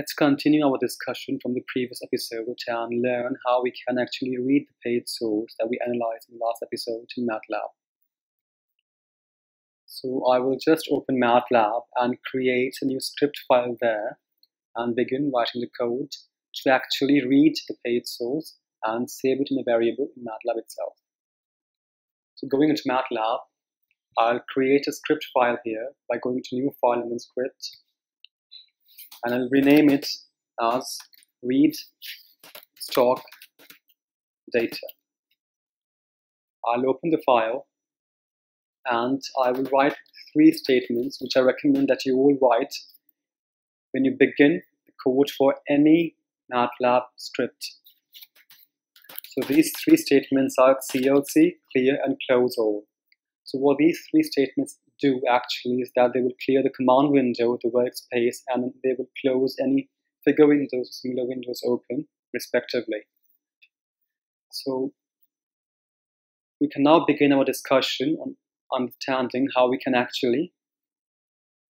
let's continue our discussion from the previous episode and learn how we can actually read the page source that we analyzed in the last episode in MATLAB. So I will just open MATLAB and create a new script file there and begin writing the code to actually read the page source and save it in a variable in MATLAB itself. So going into MATLAB, I'll create a script file here by going to new file and then script and I'll rename it as read stock data. I'll open the file and I will write three statements which I recommend that you all write when you begin the code for any MATLAB script. So these three statements are CLC, clear and close all. So what these three statements do actually is that they will clear the command window, the workspace, and they will close any figure windows similar windows open respectively. So we can now begin our discussion on understanding how we can actually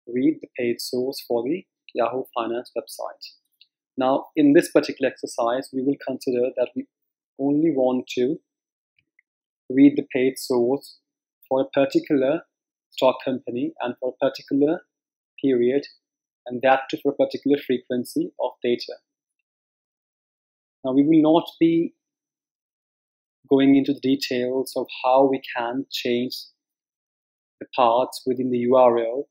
read the page source for the Yahoo Finance website. Now, in this particular exercise, we will consider that we only want to read the page source for a particular stock company and for a particular period, and that too for a particular frequency of data. Now, we will not be going into the details of how we can change the parts within the URL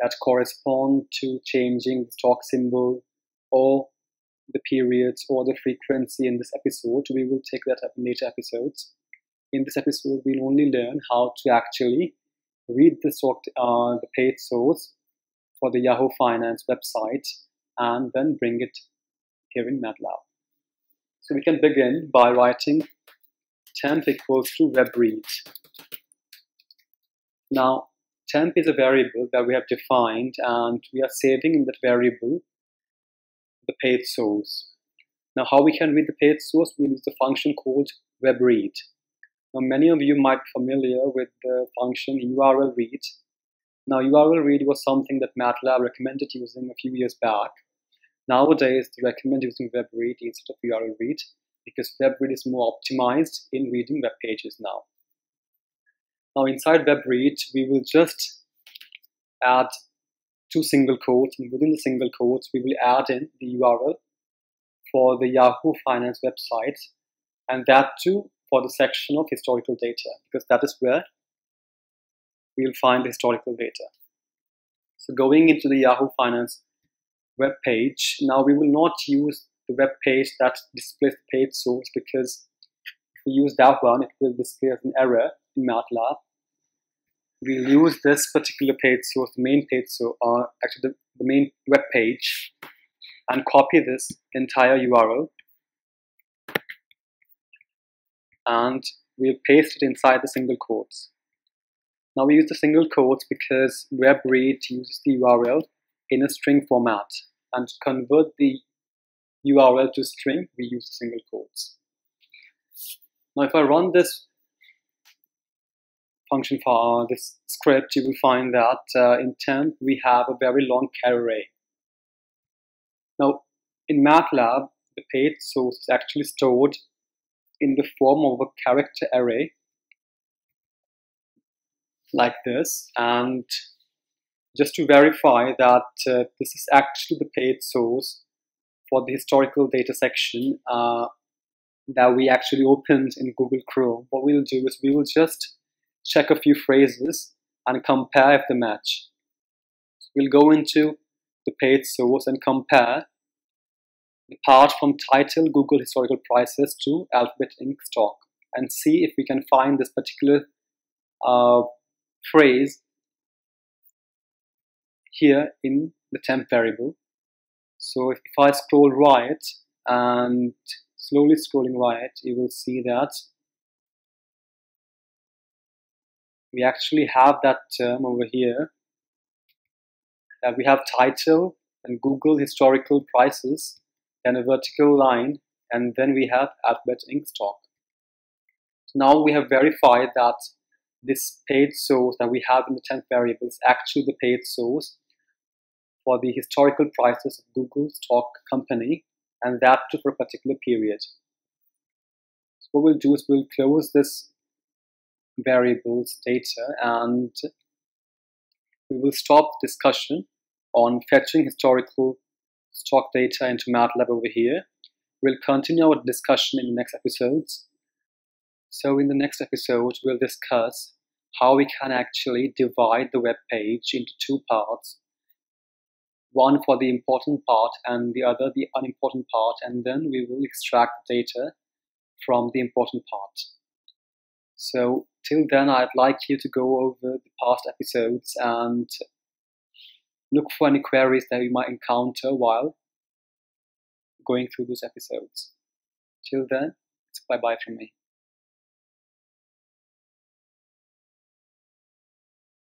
that correspond to changing the stock symbol or the periods or the frequency in this episode. We will take that up in later episodes. In this episode, we'll only learn how to actually read the, uh, the page source for the Yahoo Finance website and then bring it here in MATLAB. So we can begin by writing temp equals to web read. Now, temp is a variable that we have defined and we are saving in that variable the page source. Now, how we can read the page source, we use the function called web read. Now, many of you might be familiar with the function URL read. Now, URL read was something that MATLAB recommended using a few years back. Nowadays, they recommend using web read instead of URL read because web read is more optimized in reading web pages now. Now inside WebRead, we will just add two single quotes, and within the single quotes, we will add in the URL for the Yahoo Finance website, and that too for the section of historical data, because that is where we'll find the historical data. So going into the Yahoo Finance web page, now we will not use the web page that displays the page source because if we use that one, it will display as an error in MATLAB. We'll use this particular page source, the main page, so uh, actually the, the main web page, and copy this entire URL. And we'll paste it inside the single quotes. Now we use the single quotes because WebRead uses the URL in a string format. And to convert the URL to string, we use single quotes. Now if I run this function for this script, you will find that uh, in temp we have a very long char array. Now, in MATLAB, the page source is actually stored in the form of a character array like this. And just to verify that uh, this is actually the page source for the historical data section uh, that we actually opened in Google Chrome, what we'll do is we will just check a few phrases, and compare if they match. We'll go into the page source and compare the part from title Google historical prices to Alphabet Inc. stock and see if we can find this particular uh, phrase here in the temp variable. So if, if I scroll right and slowly scrolling right, you will see that we actually have that term over here that we have title and Google historical prices and a vertical line and then we have Alphabet Inc. stock. So now we have verified that this page source that we have in the temp variable is actually the page source for the historical prices of Google stock company and that too for a particular period. So what we'll do is we'll close this variables data and we will stop discussion on fetching historical stock data into MATLAB over here. We'll continue our discussion in the next episodes. So in the next episode, we'll discuss how we can actually divide the web page into two parts. One for the important part and the other the unimportant part, and then we will extract the data from the important part. So till then, I'd like you to go over the past episodes and look for any queries that you might encounter while going through those episodes. Till then, it's bye bye from me.